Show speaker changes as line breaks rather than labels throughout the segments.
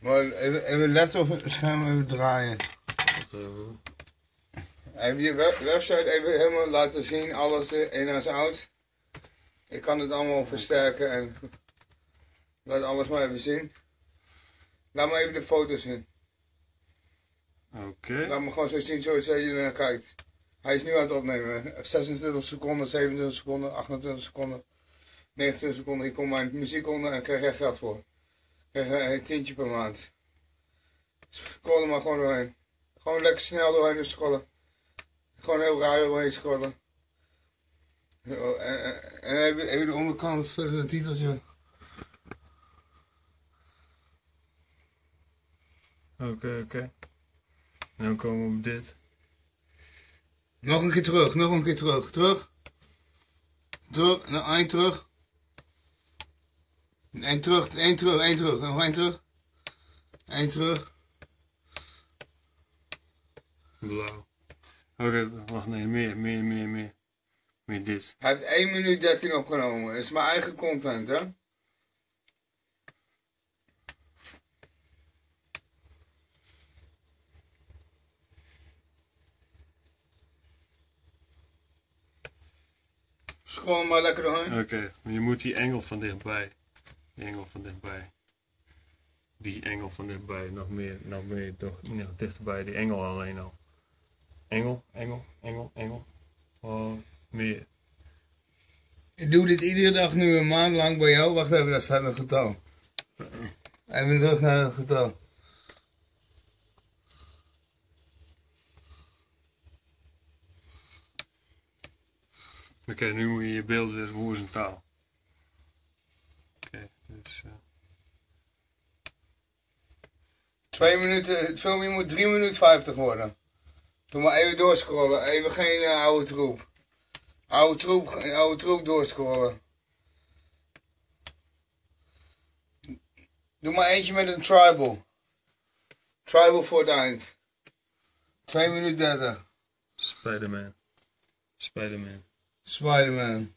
Maar even, even laptop scherm even draaien. Even je web, website even helemaal laten zien, alles in en oud. Ik kan het allemaal versterken en laat alles maar even zien. Laat me even de foto's zien.
Oké.
Laat me gewoon zo zien zoals je naar kijkt. Hij is nu aan het opnemen. 26 seconden, 27 seconden, 28 seconden, 29 seconden. Ik kom mijn muziek onder en krijg er geld voor. Ik krijg een tientje per maand. Scroll er maar gewoon doorheen. Gewoon lekker snel doorheen scrollen. Gewoon heel raar doorheen scrollen. Zo, En, en, en even, even de onderkant een titeltje.
Oké, oké. En dan komen we op dit.
Nog een keer terug, nog een keer terug. Terug. Terug, nou eind terug. Eén terug, één terug, één terug. Nog één terug. Eén terug.
Blauw. Oké, wacht, nee, meer, meer, meer, meer. Meer dit.
Hij heeft 1 minuut 13 opgenomen. Dat is mijn eigen content, hè? Scroll maar lekker doorheen.
Oké, maar je moet die engel van dichtbij. Die engel van dichtbij. Die engel van dichtbij, nog meer, nog meer, nog, nog dichterbij, die engel alleen al. Engel, engel, engel, engel. Oh, meer.
Ik doe dit iedere dag nu een maand lang bij jou. Wacht even, daar staat een getal. Even terug naar het getal.
Oké, nu moet je je beeld weer horizontaal. Dus... eh,
Twee minuten, het filmpje moet 3 minuten 50 worden. Doe maar even doorscrollen. Even geen eh, oude troep. Oude troep, oude troep doorscrollen. Doe maar eentje met een tribal. Tribal voor het eind. 2 minuten 30.
Spider-Man. Spider-Man.
Spider-Man.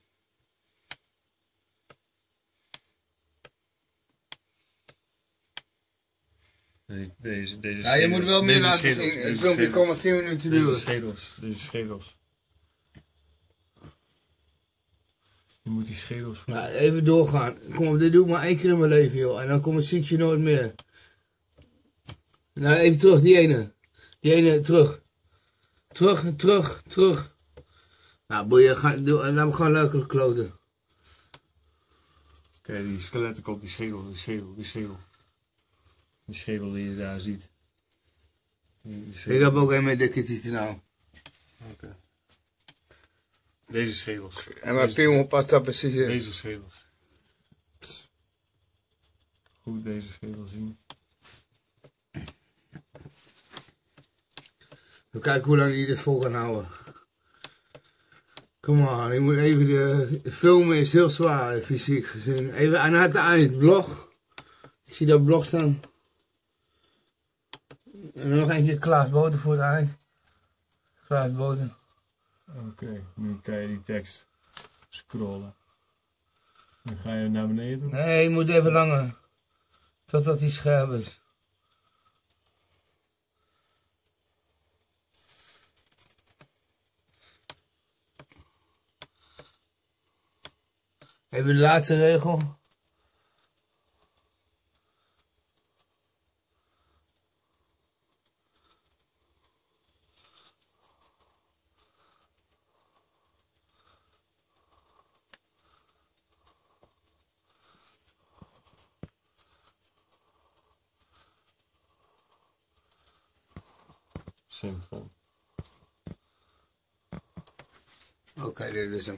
Deze, deze
Ja, je moet wel meer
deze
laten zien. Het
deze
filmpje komt maar 10 minuten
Deze
duren.
schedels, deze schedels. Je moet die schedels...
Nou, even doorgaan. Kom op, dit doe ik maar één keer in mijn leven, joh. En dan kom ik ziekje nooit meer. Nou, even terug, die ene. Die ene, terug. Terug, terug, terug. Nou, boeien, ga, doe, laat me gewoon lekker kloten.
Oké, die skeletten op die schedel, die schedel, die schedel. Die schedel die je daar ziet.
Ik heb ook een met dikke tieten nou.
Oké. Deze schedels.
En mijn
Deze-
piemel past daar precies in.
Deze schedels. Goed deze schedel zien.
We kijken hoe lang hij dit vol kan houden. Kom on, je moet even de, de filmen is heel zwaar, fysiek gezien. Even aan het eind, blog. Ik zie dat blog staan. Nog eentje Klaas Boten voor het eind. Klaas Boten.
Oké, nu kan je die tekst scrollen. Dan ga je naar beneden toe.
Nee, je moet even langer. Totdat hij scherp is. Even de laatste regel.
Simpel.
Oké, dit is hem.